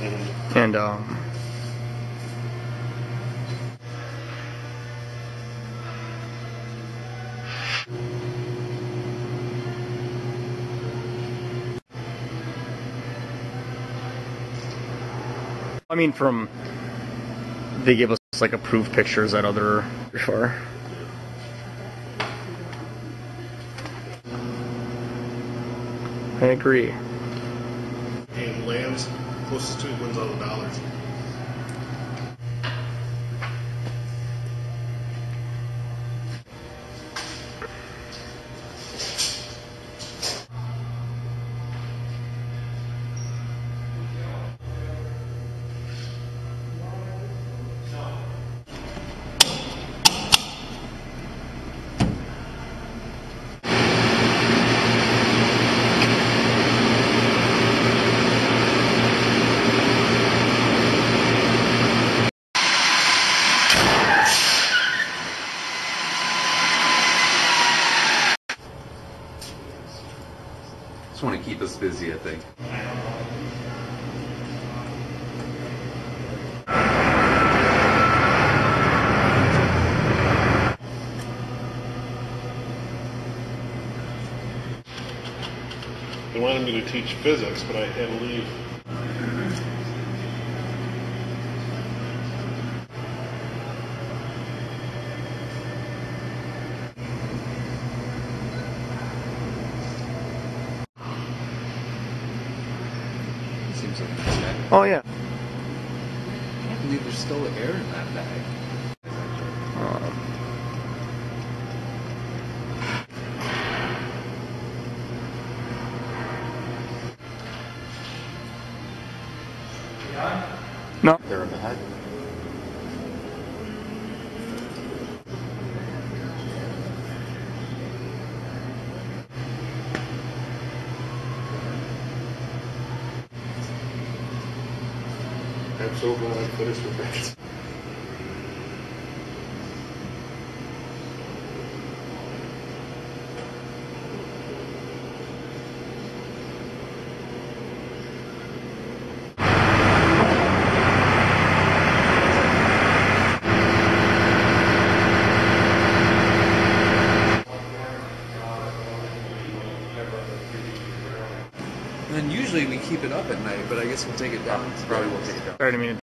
And um, I mean, from they gave us like approved pictures at other before. I agree. And lands closest to it wins all the dollars. Just want to keep us busy, I think. They wanted me to teach physics, but I had to leave. Seems like it's that. Oh yeah. I can't believe there's still air in that bag. Um, no. They're in the head. I'm so glad I finished with that. And usually we keep it up at night, but I guess we'll take it down. Probably we'll take it down. Sorry, I mean to